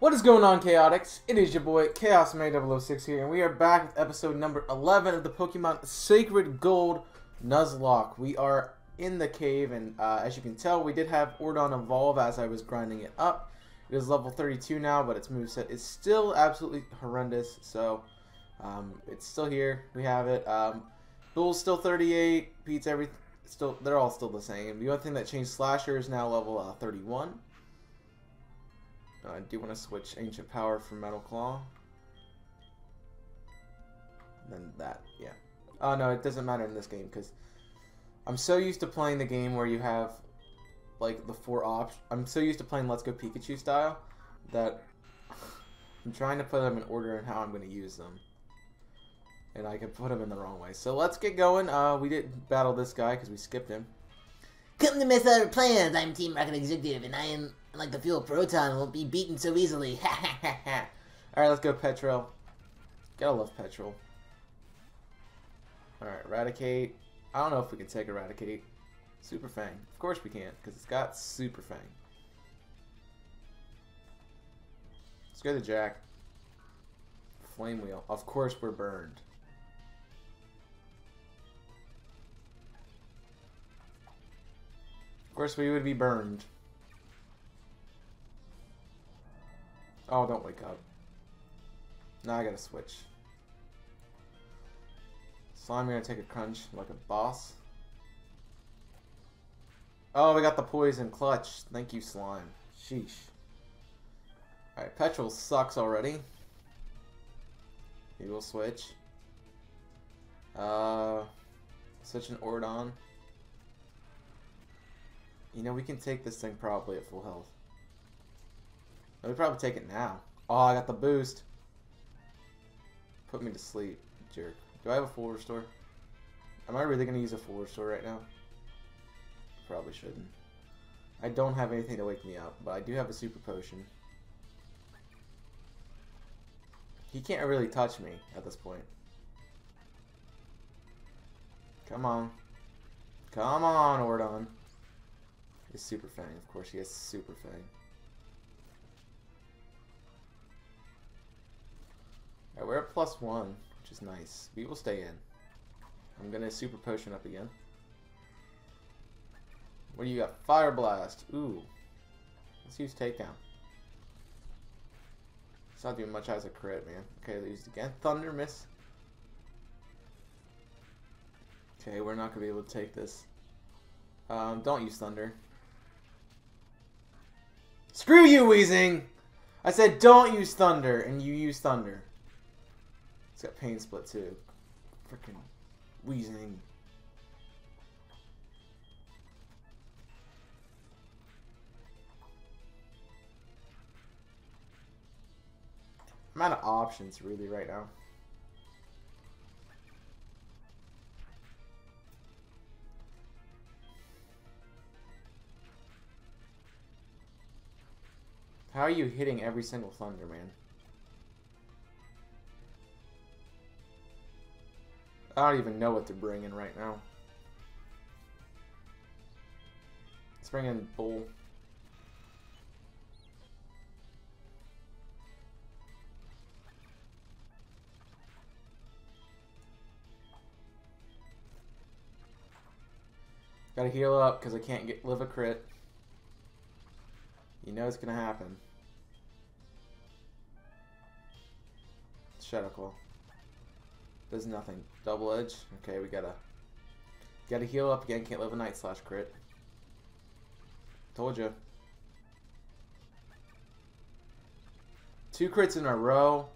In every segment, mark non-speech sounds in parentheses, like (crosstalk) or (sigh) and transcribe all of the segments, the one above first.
What is going on, Chaotix? It is your boy, Chaos May 006 here, and we are back with episode number 11 of the Pokemon Sacred Gold Nuzlocke. We are in the cave, and uh, as you can tell, we did have Ordon evolve as I was grinding it up. It is level 32 now, but its moveset is still absolutely horrendous, so um, it's still here. We have it. Um, Bull's still 38, beats every. Still, they're all still the same. The only thing that changed, Slasher is now level uh, 31. Uh, I do want to switch Ancient Power for Metal Claw. Then that, yeah. Oh no, it doesn't matter in this game because I'm so used to playing the game where you have like the four options. I'm so used to playing Let's Go Pikachu style that I'm trying to put them in order and how I'm going to use them. And I can put them in the wrong way. So let's get going. Uh, we didn't battle this guy because we skipped him. Come to mess our plans. I'm Team Rocket Executive, and I am like the fuel proton won't be beaten so easily. (laughs) Ha ha ha ha. Alright, let's go Petrol. Gotta love Petrol. Alright, Eradicate. I don't know if we can take Eradicate. Super Fang. Of course we can't, because it's got Super Fang. Let's go to Jack. Flame Wheel. Of course we're burned. Course we would be burned. Oh, don't wake up. Now I gotta switch. Slime, gonna take a crunch like a boss. Oh, we got the poison clutch. Thank you, slime. Sheesh. Alright, petrol sucks already. We will switch. Uh, switch an Ordon. You know, we can take this thing probably at full health. We probably take it now. Oh, I got the boost. Put me to sleep, jerk. Do I have a full restore? Am I really going to use a full restore right now? Probably shouldn't. I don't have anything to wake me up, but I do have a super potion. He can't really touch me at this point. Come on. Come on, Ordon. He's Super Fang. Of course, he has Super Fang. Alright, we're at plus one, which is nice. We will stay in. I'm gonna Super Potion up again. What do you got? Fire Blast. Ooh. Let's use Takedown. It's not doing much as a crit, man. Okay, they used again. Thunder Miss. Okay, we're not to be able to take this. Um, don't use Thunder. Screw you, Weezing! I said don't use Thunder, and you use Thunder. It's got Pain Split, too. Freaking Weezing. I'm out of options really right now. How are you hitting every single thunder, man? I don't even know what to bring in right now. Let's bring in Bull. Gotta heal up because I can't get live a crit. You know it's gonna happen. Claw. Does nothing. Double Edge. Okay, we gotta gotta heal up again. Can't live a night slash crit. Told you. Two crits in a row.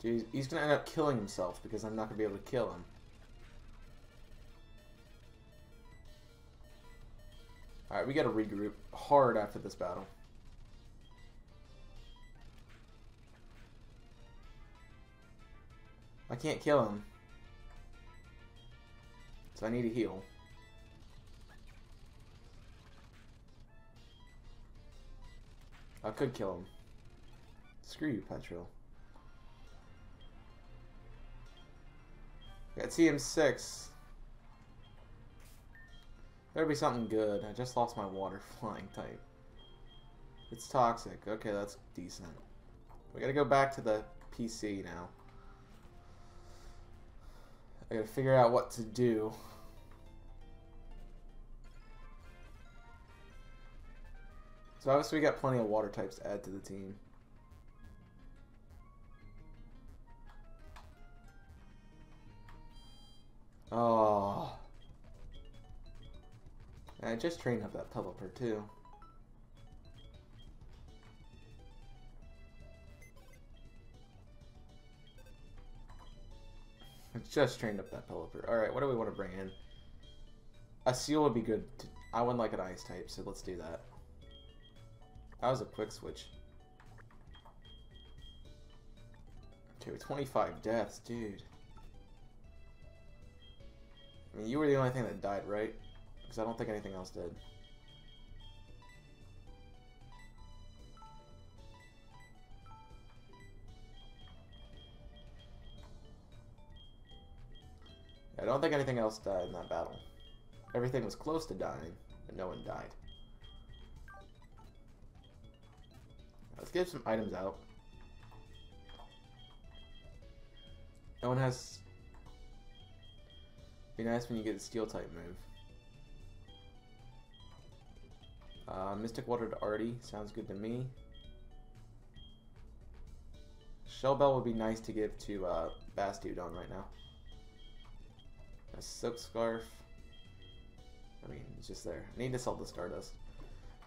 Dude, he's gonna end up killing himself because I'm not gonna be able to kill him. Alright, we gotta regroup hard after this battle. I can't kill him. So I need to heal. I could kill him. Screw you, Petrol. Got TM6. Better be something good. I just lost my water (laughs) flying type. It's toxic. Okay, that's decent. We gotta go back to the PC now. I gotta figure out what to do. So obviously we got plenty of water types to add to the team. Oh. I just trained up that Pelipper too. Just trained up that Pelipper. Alright, what do we want to bring in? A seal would be good. To, I wouldn't like an ice type, so let's do that. That was a quick switch. Okay, 25 deaths, dude. I mean, you were the only thing that died, right? Because I don't think anything else did. Don't think anything else died in that battle. Everything was close to dying, but no one died. Let's get some items out. No one has... Be nice when you get a steel type move. Uh, Mystic Water to Artie sounds good to me. Shell Bell would be nice to give to uh, Bastiodon right now. A Silk Scarf. I mean, it's just there. I need to sell the Stardust.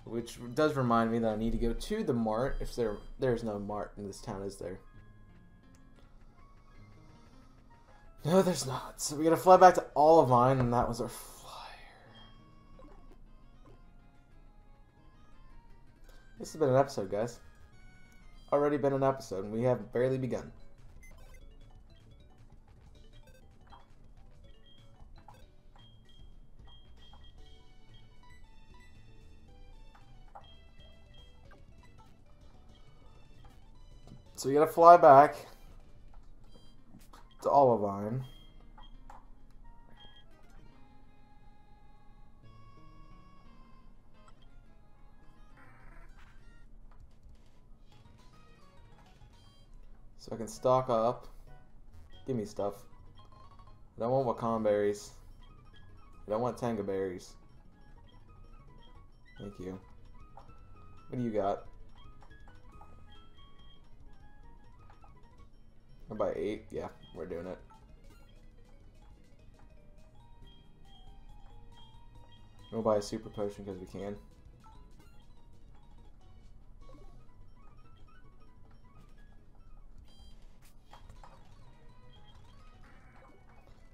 Which does remind me that I need to go to the mart. If there there's no mart in this town, is there? No, there's not. So we gotta fly back to Olivine, and that was our flyer. This has been an episode, guys. Already been an episode, and we have barely begun. So you gotta fly back to Olivine. So I can stock up. Give me stuff. I don't want Wacan berries. I don't want Tanga berries. Thank you. What do you got? By eight? Yeah, we're doing it. We'll buy a super potion because we can.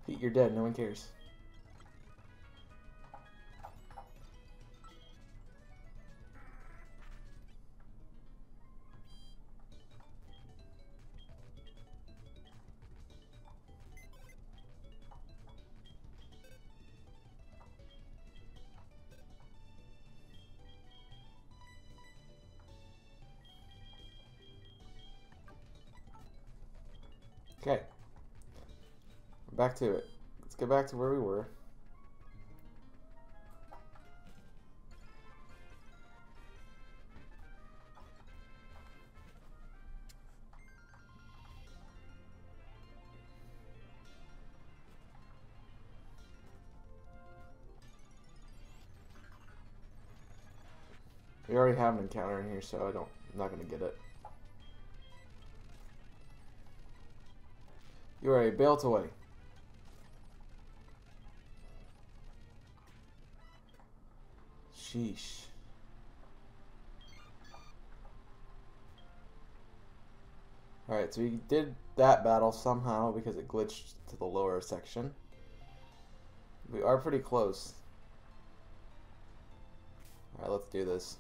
Pete, you're dead. No one cares. Back to it. Let's get back to where we were. We already have an encounter in here, so I don't, I'm not going to get it. You are a belt away. Sheesh. Alright, so we did that battle somehow because it glitched to the lower section. We are pretty close. Alright, let's do this.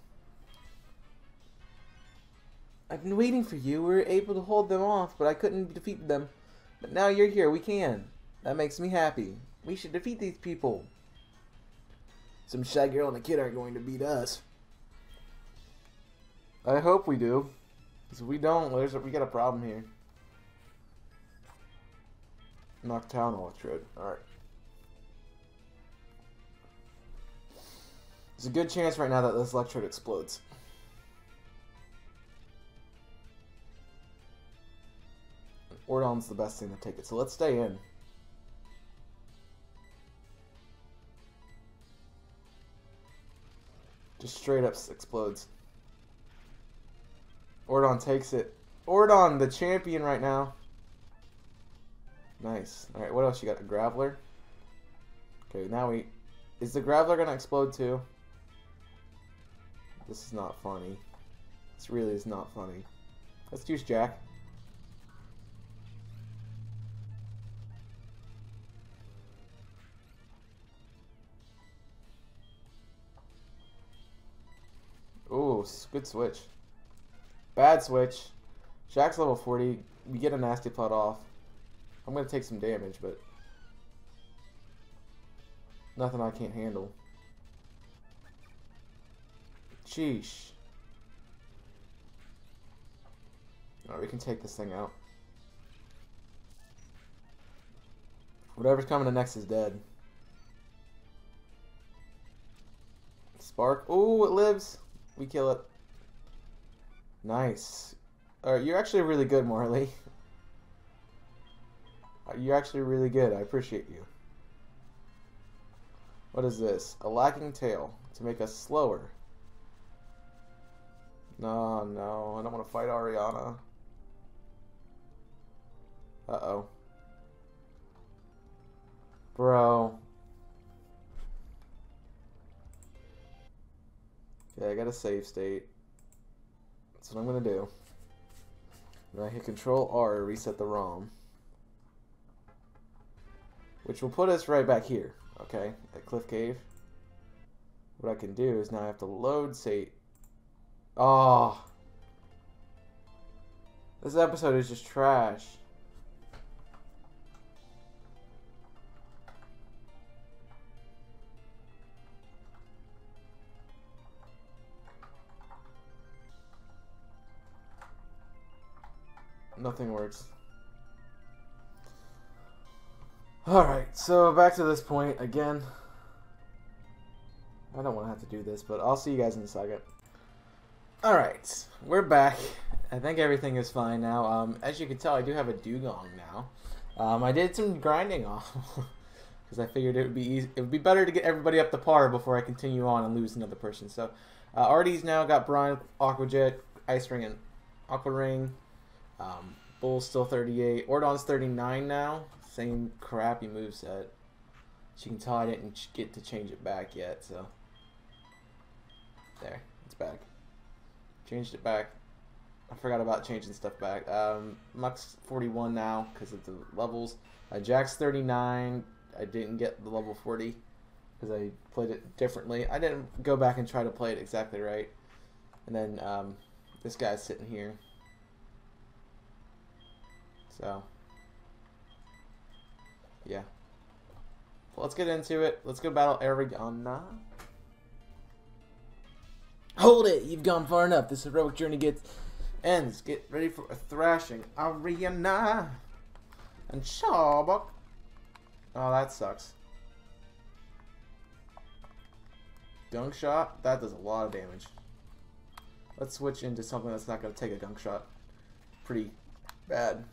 I've been waiting for you. We were able to hold them off, but I couldn't defeat them. But now you're here. We can. That makes me happy. We should defeat these people. Some shy girl and a kid aren't going to beat us. I hope we do. Because if we don't, there's a, we got a problem here. Noctown Electrode. Alright. There's a good chance right now that this Electrode explodes. Ordon's the best thing to take it, so let's stay in. Just straight up explodes. Ordon takes it. Ordon, the champion right now. Nice. Alright, what else you got? A Graveler? Okay, now we... Is the Graveler gonna explode too? This is not funny. This really is not funny. Let's use Jack. Good switch. Bad switch. Jack's level 40. We get a nasty plot off. I'm going to take some damage, but nothing I can't handle. Sheesh. Alright, we can take this thing out. Whatever's coming next is dead. Spark. Oh, it lives. We kill it. Nice. Alright, you're actually really good, Morley. Uh, you're actually really good. I appreciate you. What is this? A Lagging Tail to make us slower. No, no, I don't want to fight Ariana. Uh-oh. Bro. Okay, I got a save state. That's what I'm going to do. Then I hit Control R to reset the ROM. Which will put us right back here, okay, at Cliff Cave. What I can do is now I have to load state. Oh. This episode is just trash. Nothing works. Alright, so back to this point again. I don't want to have to do this, but I'll see you guys in a second. Alright, we're back. I think everything is fine now. Um, as you can tell, I do have a Dewgong now. Um, I did some grinding off because (laughs) I figured it would be easy, it would be better to get everybody up to par before I continue on and lose another person. So, uh, Artie's now got Brine, Aquajet, Ice Ring, and Aqua Ring. Um, Bull's still 38. Ordon's 39 now. Same crappy moveset. As you can tell, I didn't get to change it back yet, so. There, it's back. Changed it back. I forgot about changing stuff back. Um, Muck's 41 now because of the levels. Uh, Jack's 39. I didn't get the level 40 because I played it differently. I didn't go back and try to play it exactly right. And then um, this guy's sitting here. So, yeah. Well, let's get into it. Let's go battle Ariana. Hold it! You've gone far enough. This heroic journey gets ends. Get ready for a thrashing. Ariana and Shabak. Oh, that sucks. Gunk shot? That does a lot of damage. Let's switch into something that's not going to take a gunk shot. Pretty bad.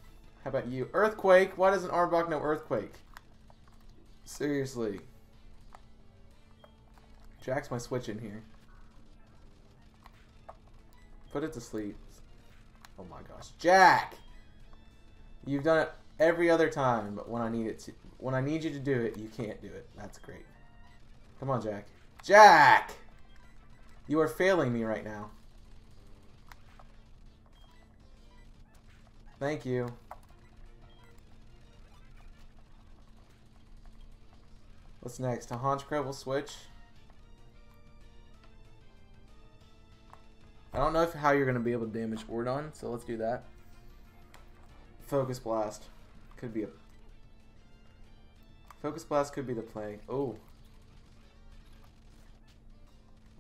How about you? Earthquake? Why doesn't Arbok know Earthquake? Seriously. Jack's my switch in here. Put it to sleep. Oh my gosh. Jack! You've done it every other time, but when I need it to when I need you to do it, you can't do it. That's great. Come on, Jack. Jack! You are failing me right now. Thank you. What's next? A Honchkrow will switch. I don't know if, how you're going to be able to damage Ordon, so let's do that. Focus Blast. Could be a... Focus Blast could be the play. Oh.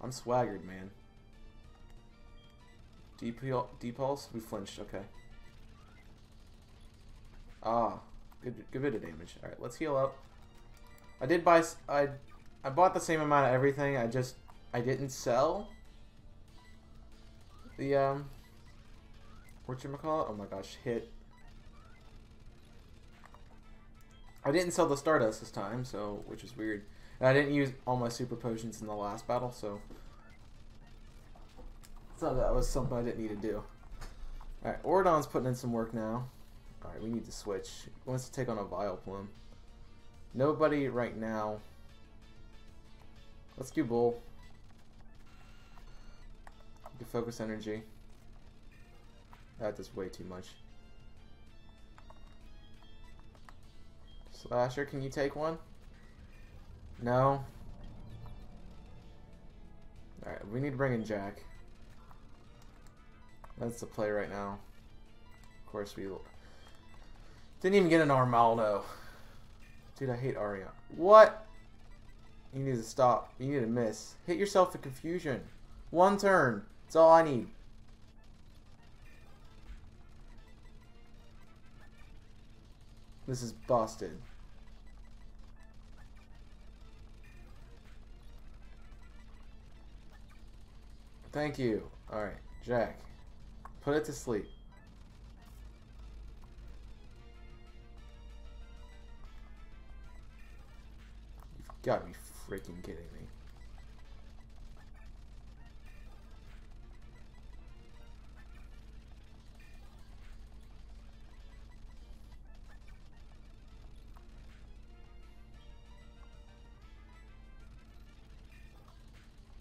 I'm swaggered, man. D-Pulse? We flinched, okay. Ah. Good, good bit of damage. Alright, let's heal up. I did buy. I I bought the same amount of everything. I just I didn't sell the um whatchamacallit? Oh my gosh, hit. I didn't sell the Stardust this time, so which is weird. And I didn't use all my super potions in the last battle, so so that was something I didn't need to do. Alright, Ordon's putting in some work now. Alright, we need to switch. He wants to take on a Vileplume. Nobody right now. Let's do Bull. Can focus energy. That does way too much. Slasher, can you take one? No. Alright, we need to bring in Jack. That's the play right now. Of course, we didn't even get an Armaldo. Dude, I hate Aria. What? You need to stop. You need to miss. Hit yourself the confusion. One turn. That's all I need. This is busted. Thank you. Alright, Jack. Put it to sleep. You've got to be freaking kidding me.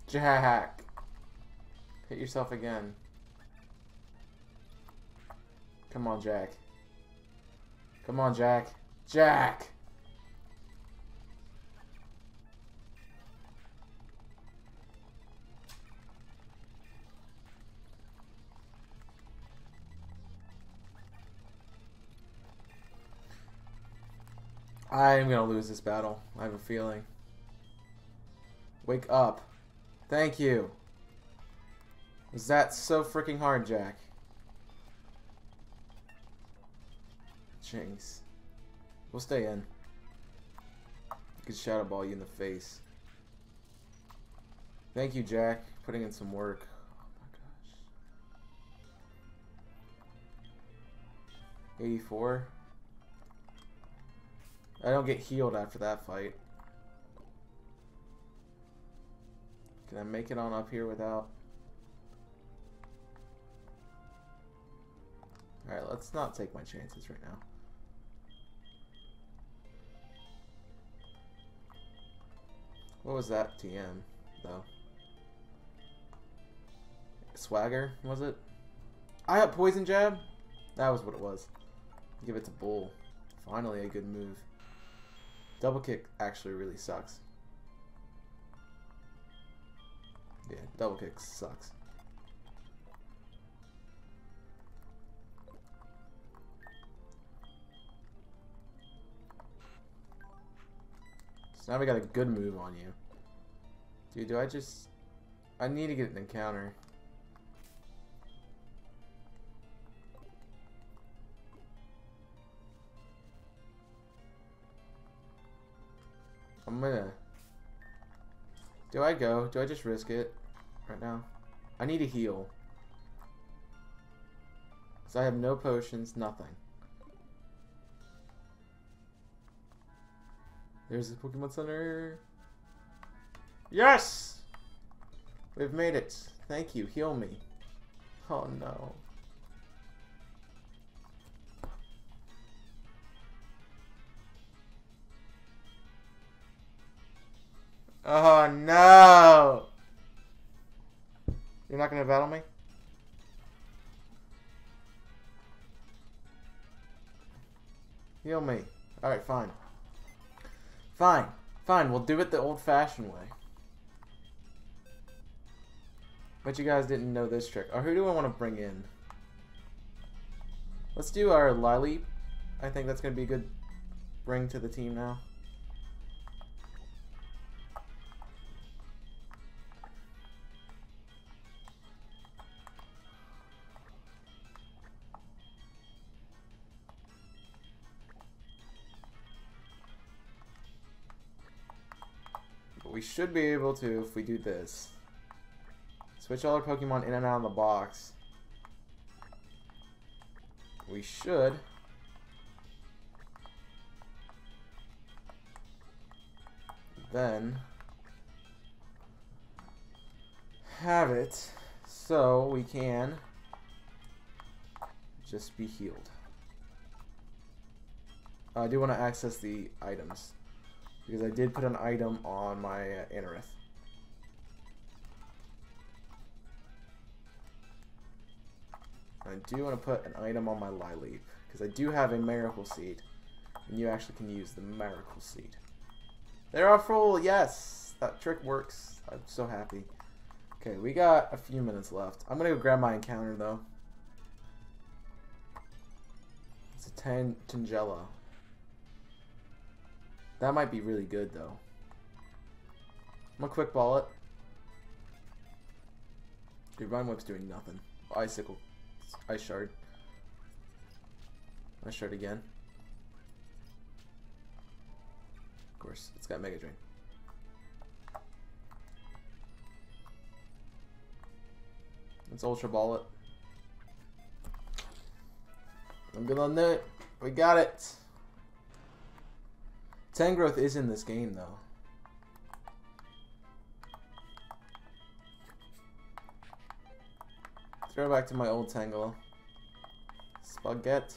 Jack. Hit yourself again. Come on, Jack. Come on, Jack. Jack! I'm gonna lose this battle. I have a feeling. Wake up. Thank you. Was that so freaking hard, Jack? Jinx. We'll stay in. I could shadow ball you in the face. Thank you, Jack. Putting in some work. Oh my gosh. 84. I don't get healed after that fight. Can I make it on up here without... Alright, let's not take my chances right now. What was that TM, though? Swagger, was it? I have Poison Jab? That was what it was. Give it to Bull. Finally a good move. Double kick actually really sucks. Yeah, double kick sucks. So now we got a good move on you. Dude, do I just... I need to get an encounter. I'm gonna... Do I go? Do I just risk it right now? I need a heal. Because I have no potions, nothing. There's the Pokemon Center. Yes! We've made it. Thank you. Heal me. Oh no. Oh no! You're not gonna battle me? Heal me. Alright, fine. Fine. Fine, we'll do it the old-fashioned way. But you guys didn't know this trick. Or who do I want to bring in? Let's do our Lily. I think that's going to be a good bring to the team now. We should be able to if we do this. Switch all our Pokemon in and out of the box. We should. Then have it so we can just be healed. I do want to access the items because I did put an item on my uh, Anorith. I do want to put an item on my Lileep because I do have a Miracle Seed and you actually can use the Miracle Seed. They're all full, yes! That trick works. I'm so happy. Okay, we got a few minutes left. I'm gonna go grab my encounter though. It's a Tan Tangela. That might be really good though. I'm gonna quick ball it. Dude, Vine Whip's doing nothing. Icicle. Ice Shard. Ice Shard again. Of course, it's got Mega Drain. Let's Ultra Ball it. I'm gonna do it. We got it. Tangrowth is in this game though. Throw back to my old Tangle. Spaghetti.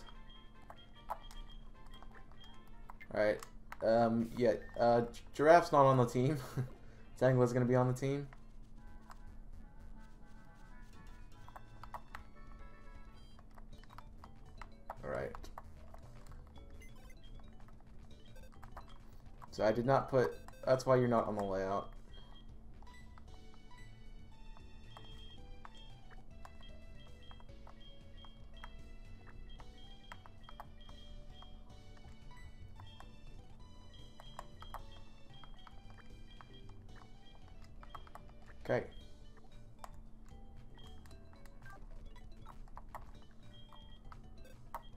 Alright. Um, yeah, uh, Giraffe's not on the team. (laughs) Tangela's gonna be on the team. I did not put... That's why you're not on the layout. Okay.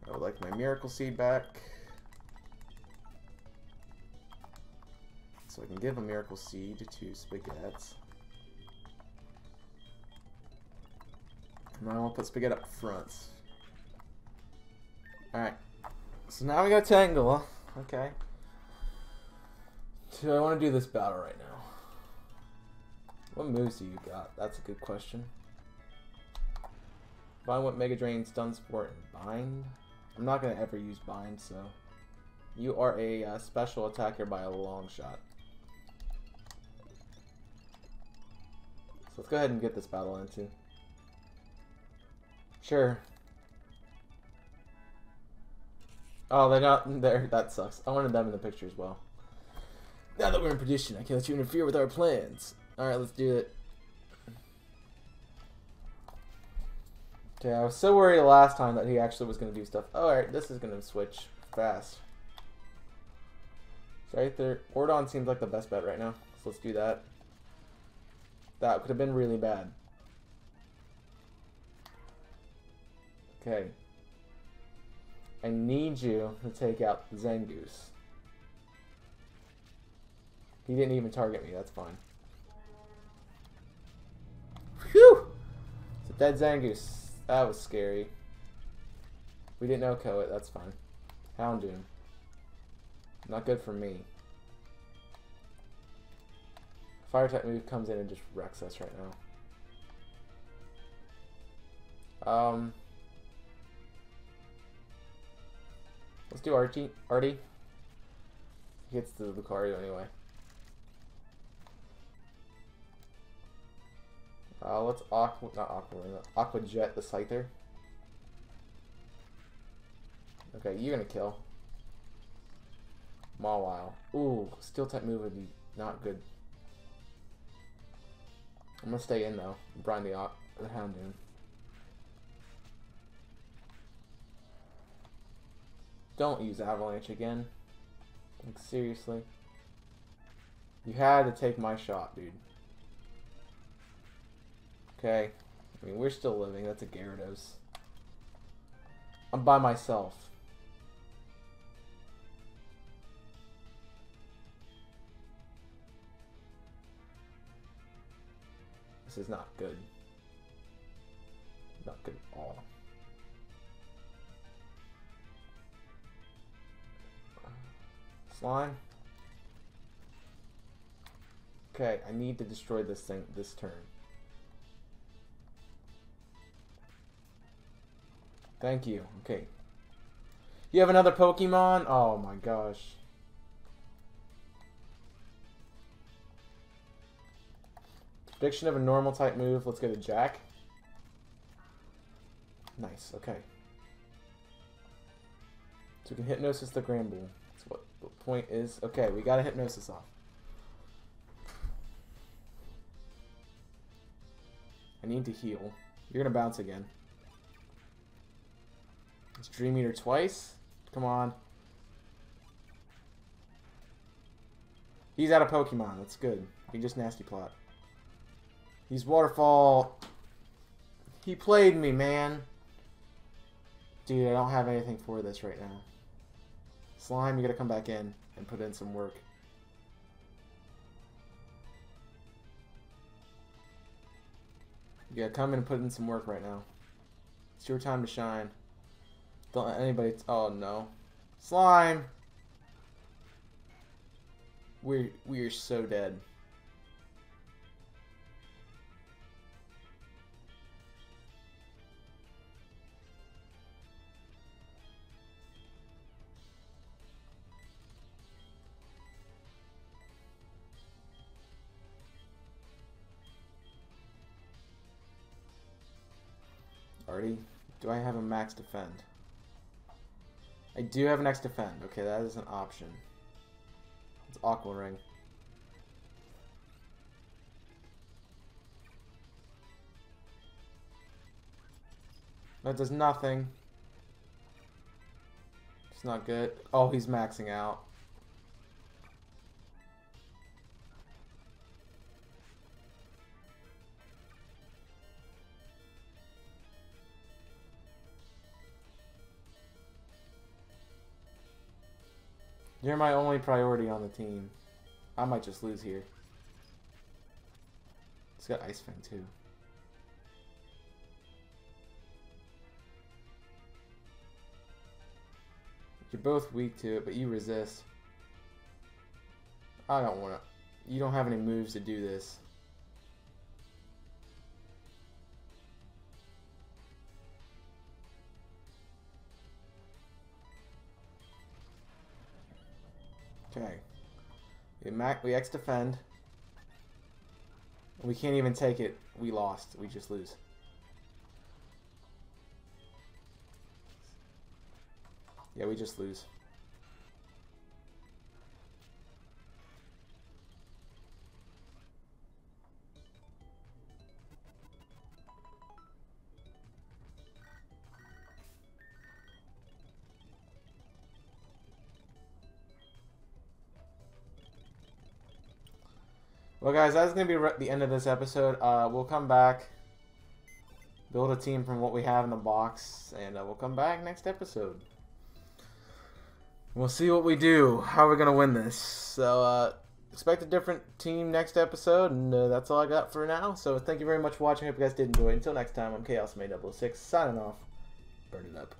I would like my Miracle Seed back. So I can give a Miracle Seed to Spaghetti. And then I'll put Spaghetti up front. Alright. So now we got Tangle. Okay. Do I want to do this battle right now? What moves do you got? That's a good question. Bind what Mega Drain, Stun Spore, and Bind? I'm not going to ever use Bind, so... You are a uh, special attacker by a long shot. Let's go ahead and get this battle into. Sure. Oh, they're not (laughs) there. That sucks. I wanted them in the picture as well. Now that we're in position, I can't let you interfere with our plans. Alright, let's do it. Okay, I was so worried last time that he actually was going to do stuff. Oh, Alright, this is going to switch fast. Right there, Ordon seems like the best bet right now. So let's do that. That could have been really bad. Okay. I need you to take out Zangoose. He didn't even target me, that's fine. Phew! It's a dead Zangoose. That was scary. We didn't know it, that's fine. Houndoom. Not good for me. Fire type move comes in and just wrecks us right now. Um, let's do Archie. Artie. He gets the Lucario anyway. Uh, let's aqua, not aqua, aqua jet the Scyther. Okay, you're gonna kill. Mawile. Ooh, steel type move would be not good. I'm gonna stay in though. Brine the, the Houndoom. Don't use Avalanche again. Like, seriously. You had to take my shot, dude. Okay. I mean, we're still living. That's a Gyarados. I'm by myself. Is not good. Not good at all. Slime. Okay, I need to destroy this thing this turn. Thank you. Okay. You have another Pokemon? Oh my gosh. Prediction of a normal type move. Let's get a Jack. Nice, okay. So we can Hypnosis the Granbull. That's what the point is. Okay, we got a Hypnosis off. I need to heal. You're gonna bounce again. It's Dream Eater twice. Come on. He's out of Pokemon. That's good. He just nasty plot. He's Waterfall. He played me, man. Dude, I don't have anything for this right now. Slime, you gotta come back in and put in some work. You gotta come in and put in some work right now. It's your time to shine. Don't let anybody. oh no, slime. We're we're so dead. Do I have a max defend? I do have an X defend. Okay, that is an option. It's Aqua Ring. That does nothing. It's not good. Oh, he's maxing out. You're my only priority on the team. I might just lose here. It's got Ice Fang too. You're both weak to it, but you resist. I don't want to. You don't have any moves to do this. Okay. We mac we X defend. We can't even take it. We lost. We just lose. Yeah, we just lose. Well, guys, that's going to be the end of this episode. Uh, we'll come back, build a team from what we have in the box, and uh, we'll come back next episode. We'll see what we do. How are we going to win this? So, uh, expect a different team next episode, and uh, that's all I got for now. So, thank you very much for watching. I Hope you guys did enjoy. Until next time, I'm Chaos May 006, signing off. Burn it up.